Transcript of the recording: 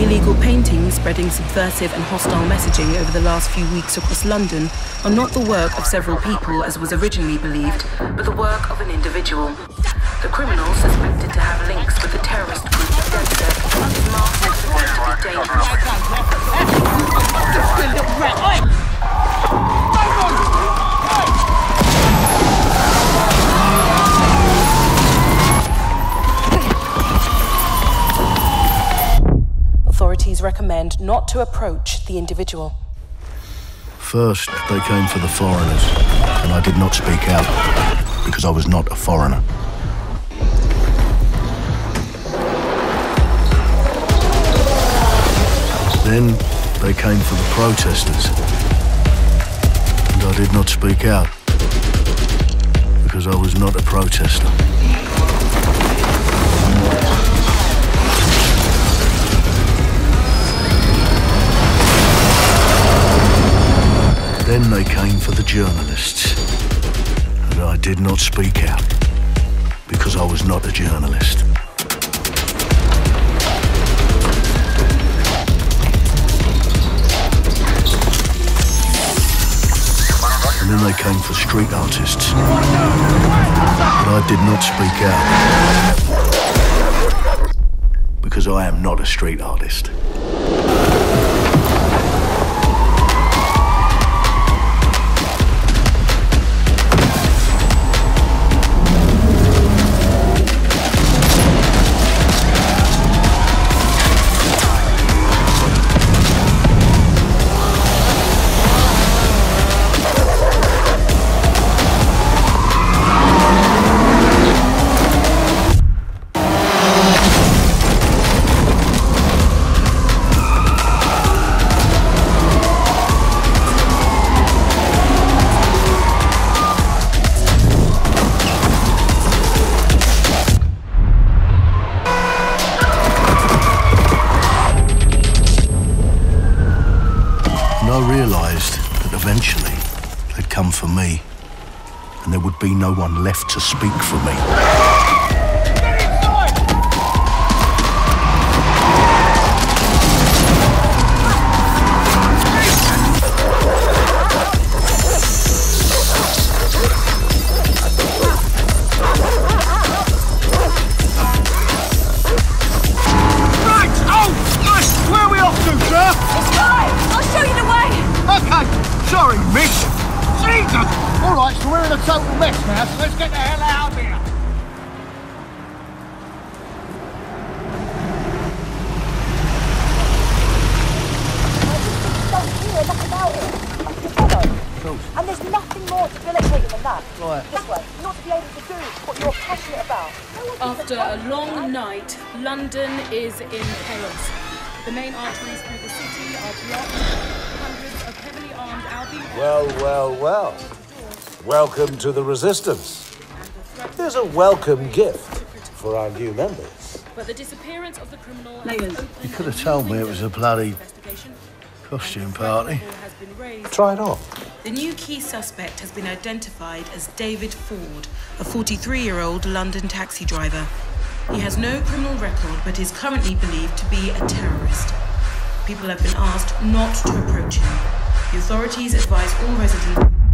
Illegal paintings spreading subversive and hostile messaging over the last few weeks across London are not the work of several people as was originally believed, but the work of an individual. The criminal suspected to have links with the terrorist group Authorities recommend not to approach the individual. First, they came for the foreigners, and I did not speak out because I was not a foreigner. Then they came for the protesters, and I did not speak out because I was not a protester. Then they came for the journalists. And I did not speak out because I was not a journalist. And then they came for street artists. But I did not speak out because I am not a street artist. Realised that eventually they'd come for me, and there would be no one left to speak for me. Sorry, miss. Jesus! All right, so we're in a total mess now, so let's get the hell out of here. Don't hear enough about it. You follow? And there's nothing more debilitating than that. Right. This way, not to be able to do what you're passionate about. No one thinks After a long night, London is in chaos. The main arteries through the city are blocked. Hundreds of heavily armed Albion Well, well, well. Welcome to the Resistance. There's a welcome gift for our new members. But the disappearance of the criminal You could have told me it was a bloody costume party. has been raised. Try it on. The new key suspect has been identified as David Ford, a 43 year old London taxi driver. He has no criminal record but is currently believed to be a terrorist. People have been asked not to approach him. The authorities advise all residents.